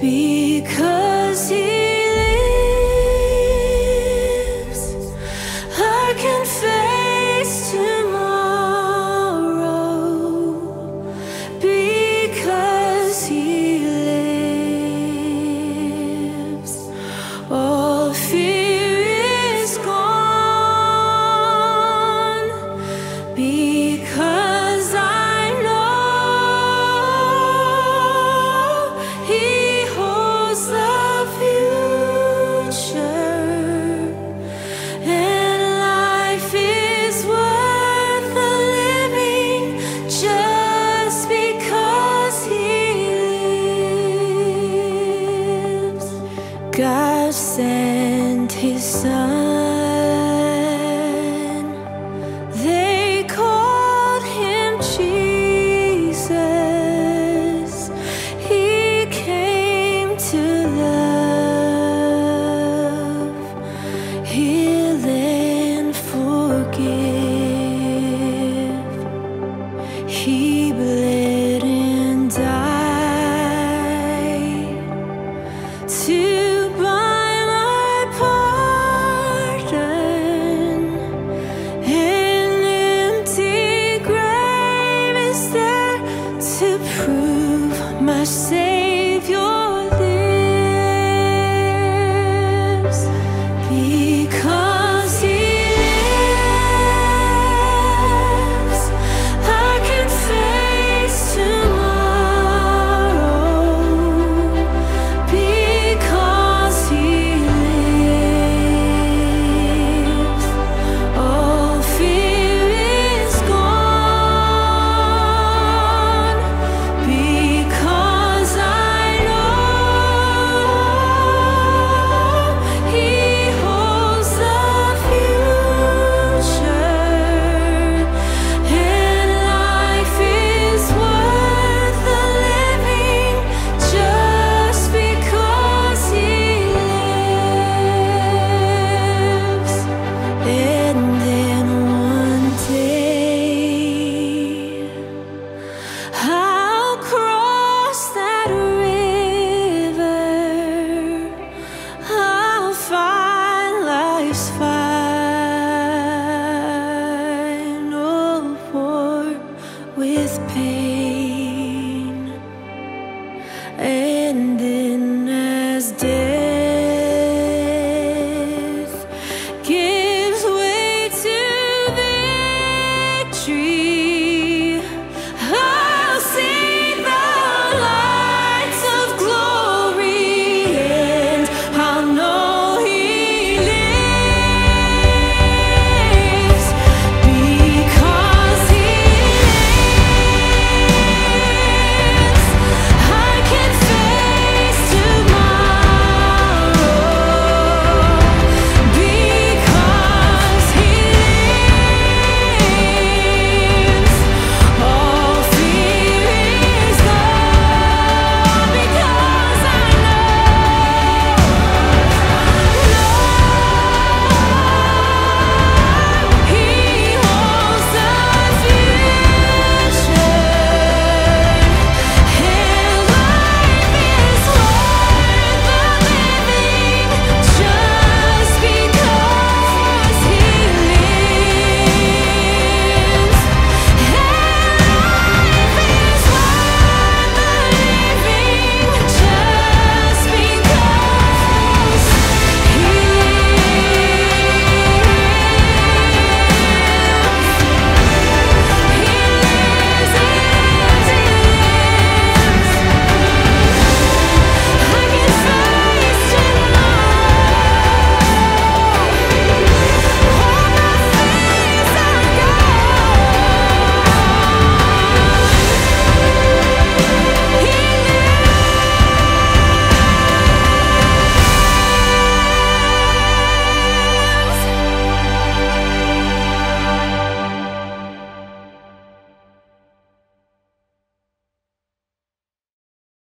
Because he his son. They called him Jesus. He came to love, heal, and forgive. He bled and died. To did.